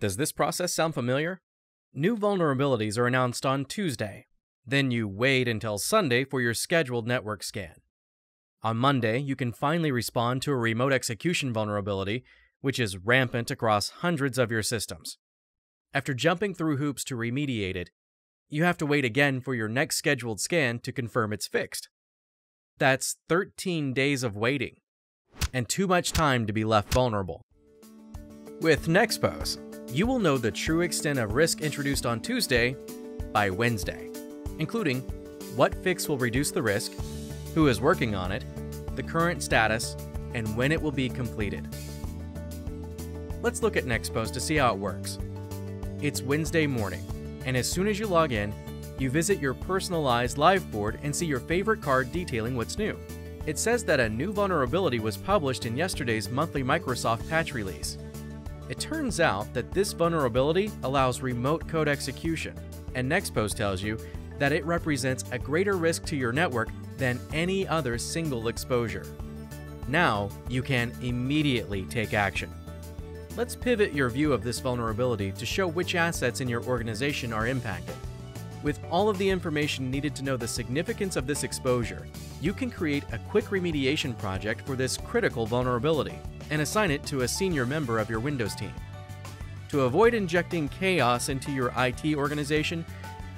Does this process sound familiar? New vulnerabilities are announced on Tuesday. Then you wait until Sunday for your scheduled network scan. On Monday, you can finally respond to a remote execution vulnerability, which is rampant across hundreds of your systems. After jumping through hoops to remediate it, you have to wait again for your next scheduled scan to confirm it's fixed. That's 13 days of waiting, and too much time to be left vulnerable. With Nexpose, you will know the true extent of risk introduced on Tuesday by Wednesday, including what fix will reduce the risk, who is working on it, the current status, and when it will be completed. Let's look at Nexpose to see how it works. It's Wednesday morning, and as soon as you log in, you visit your personalized live board and see your favorite card detailing what's new. It says that a new vulnerability was published in yesterday's monthly Microsoft patch release. It turns out that this vulnerability allows remote code execution, and Nexpose tells you that it represents a greater risk to your network than any other single exposure. Now, you can immediately take action. Let's pivot your view of this vulnerability to show which assets in your organization are impacted. With all of the information needed to know the significance of this exposure, you can create a quick remediation project for this critical vulnerability and assign it to a senior member of your Windows team. To avoid injecting chaos into your IT organization,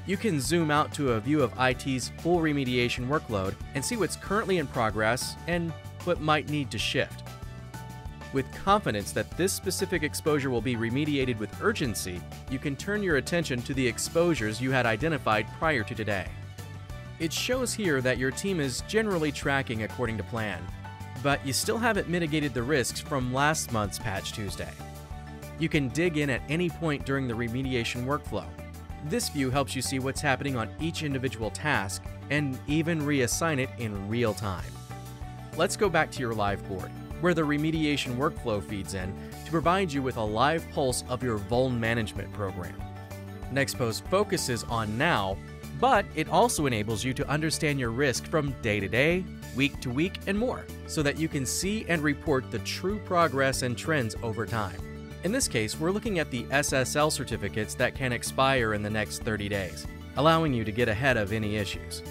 you can zoom out to a view of IT's full remediation workload and see what's currently in progress and what might need to shift. With confidence that this specific exposure will be remediated with urgency, you can turn your attention to the exposures you had identified prior to today. It shows here that your team is generally tracking according to plan, but you still haven't mitigated the risks from last month's Patch Tuesday. You can dig in at any point during the remediation workflow. This view helps you see what's happening on each individual task and even reassign it in real time. Let's go back to your live board where the remediation workflow feeds in to provide you with a live pulse of your vuln management program. Nexpose focuses on now, but it also enables you to understand your risk from day to day, week to week, and more, so that you can see and report the true progress and trends over time. In this case, we're looking at the SSL certificates that can expire in the next 30 days, allowing you to get ahead of any issues.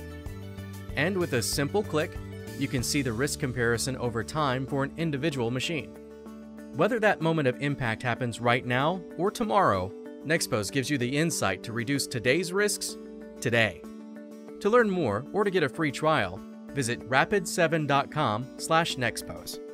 And with a simple click, you can see the risk comparison over time for an individual machine. Whether that moment of impact happens right now or tomorrow, Nexpose gives you the insight to reduce today's risks today. To learn more or to get a free trial, visit rapid7.com/nexpose.